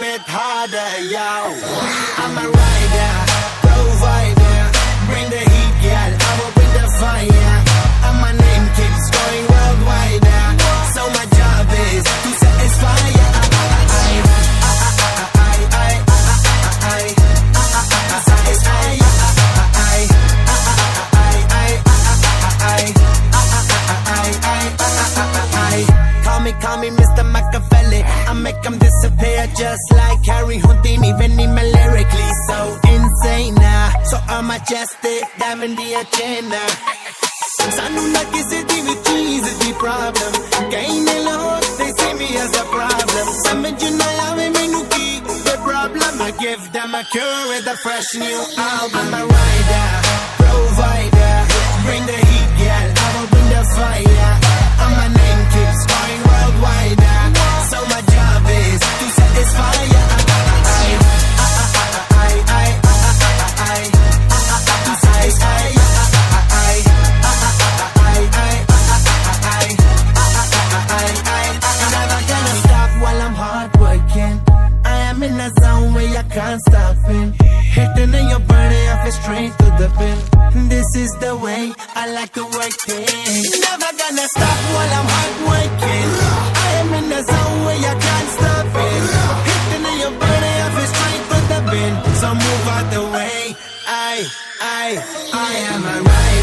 bit harder yo. I'm a Call me, call me Mr. Machiavelli I make them disappear just like Harry Houdini Veni me lyrically so insane now So I'm majestic, diamond the agenda ਸਾਨੂੰ ਨਾ ਕਿਸੇ ਦੀ ਵੀ ਚੀਜ਼ ਦੀ problem ਕਈ ਨੇ Lahore they see me as a problem ਸਮਝ ਨਾ ਆਵੇ ਮੈਨੂੰ ਕੀ the problem I give them a cure with a fresh new album I'm a rider, I'm in a zone where I can't stop it. Hitting in your body, I feel straight to the pin This is the way I like to work it. Never gonna stop while I'm hard working. I am in a zone where I can't stop it. Hitting in your body, I feel straight to the pin So move out the way. I, I, I am alright.